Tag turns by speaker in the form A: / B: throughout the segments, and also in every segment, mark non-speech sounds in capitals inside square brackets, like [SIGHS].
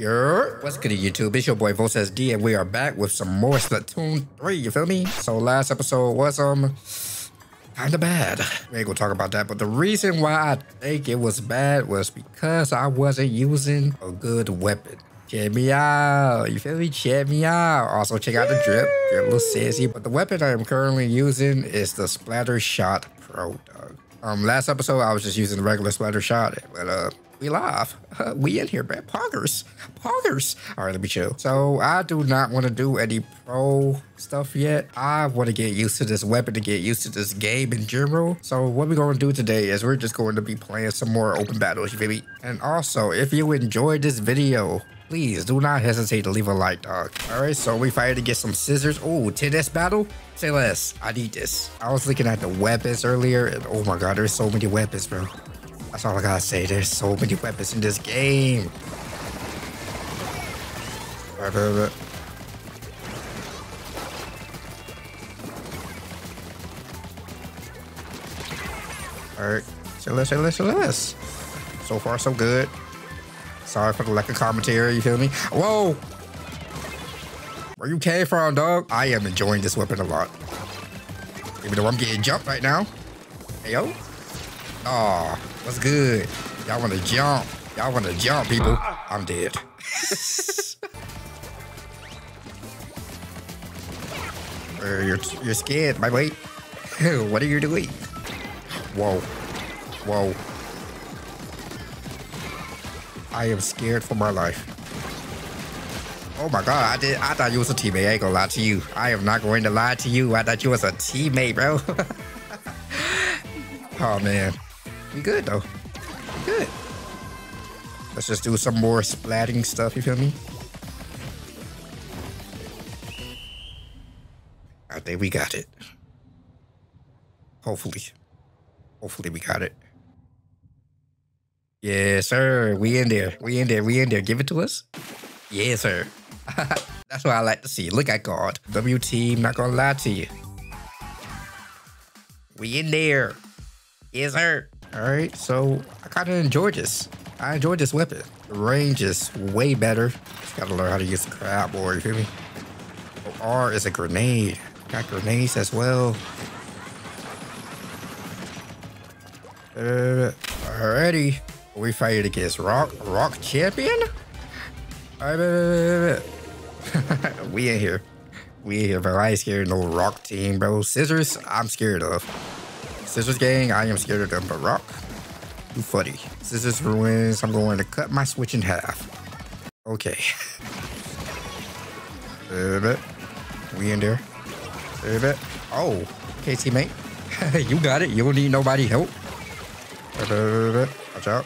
A: Yo, what's good YouTube? It's your boy VoltzXD and we are back with some more Splatoon 3, you feel me? So last episode was um kinda bad. We ain't gonna talk about that, but the reason why I think it was bad was because I wasn't using a good weapon. Check me out, you feel me? Check me out. Also check out the drip, drip little sassy. But the weapon I am currently using is the Splattershot Pro, dog. Um, last episode I was just using the regular Splattershot, but uh, we live. [LAUGHS] we in here, man. Poggers. Poggers. All right, let me chill. So I do not want to do any pro stuff yet. I want to get used to this weapon to get used to this game in general. So what we're going to do today is we're just going to be playing some more open battles, me? And also, if you enjoyed this video, please do not hesitate to leave a like, dog. All right, so we fired to get some scissors. Oh, tennis battle? Say less. I need this. I was looking at the weapons earlier, and oh my god, there's so many weapons, bro. That's all I gotta say. There's so many weapons in this game. Right, right, right. Alright. Less, say less. So far, so good. Sorry for the lack of commentary, you feel me? Whoa! Where you came from, dog? I am enjoying this weapon a lot. Even though I'm getting jumped right now. Hey, yo. Aw, what's good? Y'all wanna jump? Y'all wanna jump, people? I'm dead. [LAUGHS] Uh, you're, you're scared, my boy. [LAUGHS] what are you doing? Whoa. Whoa. I am scared for my life. Oh my god, I did I thought you was a teammate. I ain't gonna lie to you. I am not going to lie to you. I thought you was a teammate, bro. [LAUGHS] oh man. We good though. We good. Let's just do some more splatting stuff, you feel me? I think we got it. Hopefully. Hopefully we got it. Yes, sir. We in there. We in there. We in there. Give it to us. Yes, sir. [LAUGHS] That's what I like to see. Look at God. WT, not gonna lie to you. We in there. Yes, sir. All right, so I kind of enjoyed this. I enjoyed this weapon. The range is way better. Just gotta learn how to use the crab board, you feel me? Oh, R is a grenade. Got grenades as well. Uh, alrighty. We fight against Rock Rock Champion? Alright, [LAUGHS] we in here. We in here, bro. I ain't scared no Rock team, bro. Scissors, I'm scared of. Scissors gang, I am scared of them, but Rock, you funny. Scissors ruins, I'm going to cut my switch in half. Okay. Uh, we in there. Uh, oh, okay, teammate. [LAUGHS] you got it. You don't need nobody help. Watch out.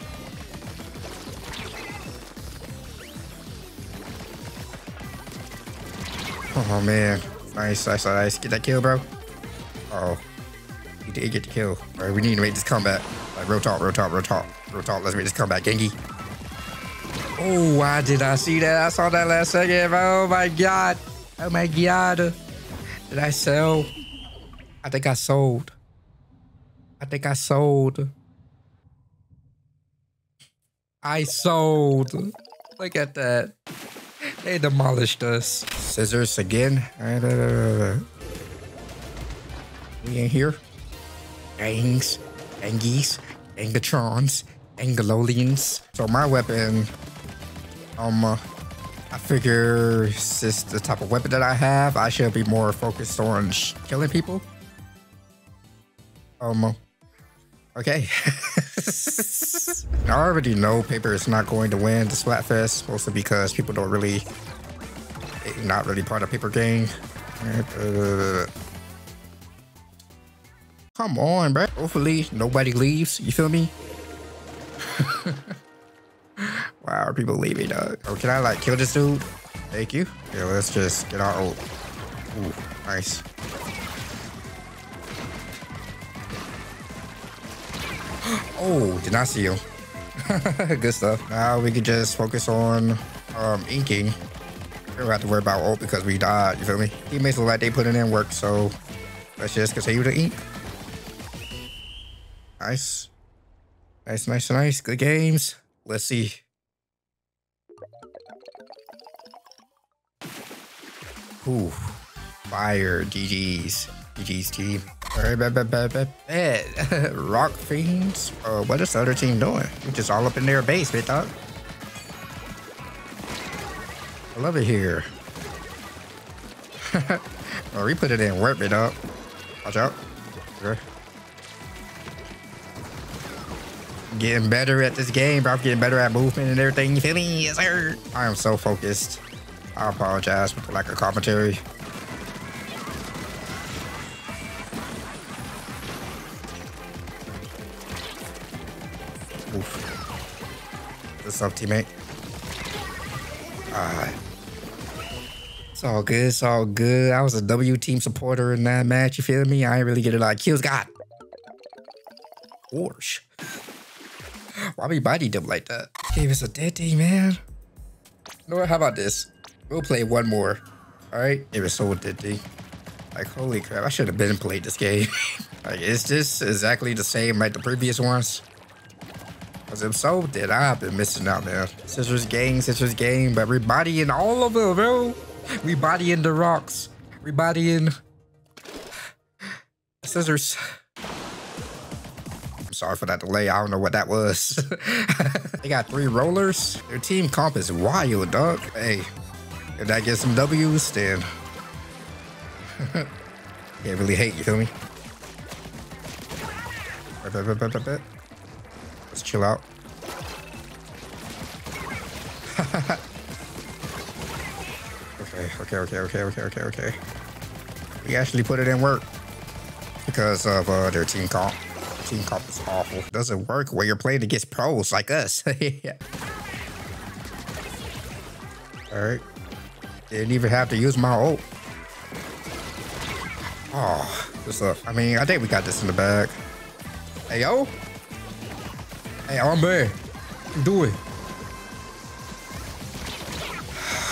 A: Oh man, nice, nice, nice. Get that kill, bro. Uh oh, he did get the kill. All right, we need to make this comeback. Like real talk, real talk, real talk. Let's make this comeback, Genki. Oh, why did I see that? I saw that last second. Oh my god. Oh my god. Did I sell? I think I sold. I think I sold. I sold. Look at that. They demolished us. Scissors again. We in here. Gangs, Angies, Angatrons, Angalolians. So my weapon, um, uh, I figure since the type of weapon that I have, I should be more focused on killing people. Um, okay. [LAUGHS] I already know Paper is not going to win the Splatfest, mostly because people don't really, not really part of Paper gang. Uh, come on, bro. Hopefully nobody leaves. You feel me? [LAUGHS] Why are people leaving, dog? Oh, can I like kill this dude? Thank you. Yeah, let's just get our ult. Ooh, nice. [GASPS] Oh, did not see you. [LAUGHS] Good stuff. Now we can just focus on um, inking. We don't have to worry about ult because we died. You feel me? Teammates look like they putting in work, so let's just continue to ink. Nice. Nice, nice, nice. Good games. Let's see. Ooh, fire, GG's, GG's team. [LAUGHS] Rock Fiends. Uh, what is the other team doing? We're just all up in their base, bit dog. I love it here. [LAUGHS] oh, we put it in work, bit dog. Watch out. Getting better at this game, bro. I'm getting better at movement and everything. You feel me? Yes, sir. I am so focused. I apologize for like a commentary. Oof. What's up, teammate? Alright. It's all good. It's all good. I was a W team supporter in that match. You feel me? I ain't really get a lot of kills. God. Gosh. Why we body them like that? Gave us a dead man. You know what? How about this? We'll play one more. All right? It was so addicting. Like, holy crap. I should have been played this game. [LAUGHS] like, is this exactly the same like the previous ones? Because if so, then I've been missing out, man. Scissors gang, scissors gang, but we bodying all of them, bro. We bodying the rocks. We bodying [SIGHS] scissors. Sorry for that delay. I don't know what that was. [LAUGHS] they got three rollers. Their team comp is wild, dog. Hey, if that gets some W's, then [LAUGHS] can't really hate, you feel me? Let's chill out. [LAUGHS] okay, okay, okay, okay, okay, okay, okay. We actually put it in work because of uh, their team comp. Team comp is awful. Doesn't work when you're playing against pros like us. yeah. [LAUGHS] All right. Didn't even have to use my ult. Oh, what's up? I mean, I think we got this in the bag. Hey, yo. Hey, I'm bad. Do it. [SIGHS]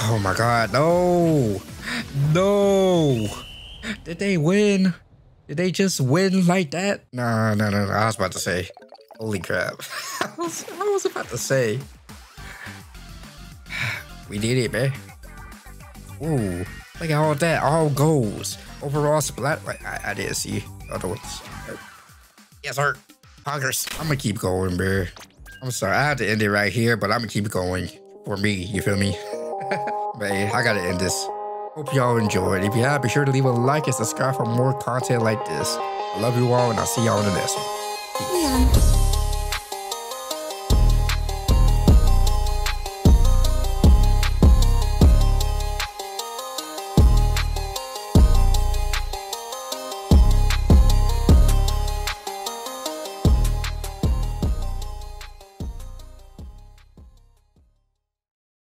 A: Oh my god, no. No. Did they win? Did they just win like that? No, no, no, no. I was about to say. Holy crap. [LAUGHS] I, was, I was about to say. [SIGHS] We did it, man. Ooh, look at all that. All goals. Overall splat. I, I didn't see other ones. Yes, sir. Poggers. I'm gonna keep going, bro. I'm sorry. I had to end it right here, but I'm gonna keep going for me. You feel me? [LAUGHS] Man, I gotta end this. Hope y'all enjoyed. If you have, be sure to leave a like and subscribe for more content like this. I love you all, and I'll see y'all in the next one. Peace.